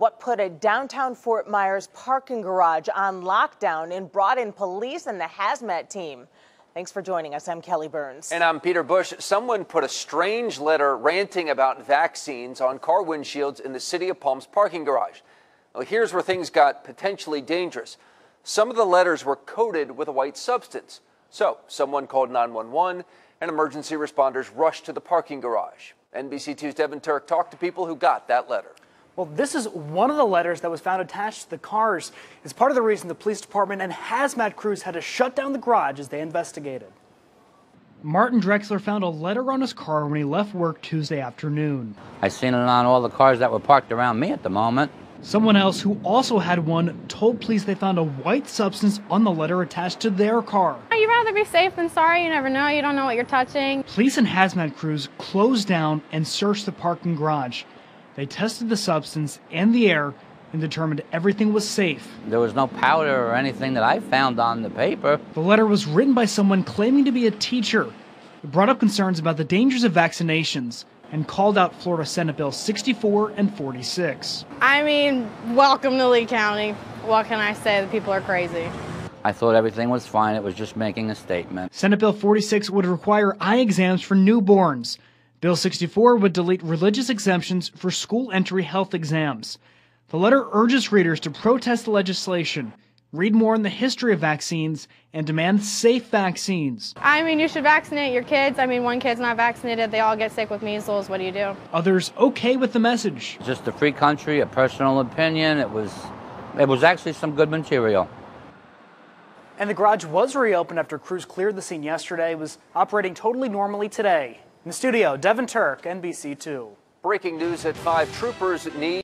What put a downtown Fort Myers parking garage on lockdown and brought in police and the hazmat team. Thanks for joining us. I'm Kelly Burns. And I'm Peter Bush. Someone put a strange letter ranting about vaccines on car windshields in the City of Palms parking garage. Well, here's where things got potentially dangerous. Some of the letters were coated with a white substance. So someone called 911 and emergency responders rushed to the parking garage. NBC2's Devin Turk talked to people who got that letter. Well, this is one of the letters that was found attached to the cars. It's part of the reason the police department and hazmat crews had to shut down the garage as they investigated. Martin Drexler found a letter on his car when he left work Tuesday afternoon. I seen it on all the cars that were parked around me at the moment. Someone else who also had one told police they found a white substance on the letter attached to their car. Oh, you'd rather be safe than sorry. You never know. You don't know what you're touching. Police and hazmat crews closed down and searched the parking garage. They tested the substance and the air and determined everything was safe. There was no powder or anything that I found on the paper. The letter was written by someone claiming to be a teacher. It brought up concerns about the dangers of vaccinations and called out Florida Senate Bill 64 and 46. I mean, welcome to Lee County. What can I say? The people are crazy. I thought everything was fine. It was just making a statement. Senate Bill 46 would require eye exams for newborns. Bill 64 would delete religious exemptions for school entry health exams. The letter urges readers to protest the legislation, read more on the history of vaccines, and demand safe vaccines. I mean, you should vaccinate your kids. I mean, one kid's not vaccinated, they all get sick with measles. What do you do? Others okay with the message. Just a free country, a personal opinion. It was, it was actually some good material. And the garage was reopened after crews cleared the scene yesterday. It was operating totally normally today. In the studio, Devin Turk, NBC2. Breaking news at 5 troopers need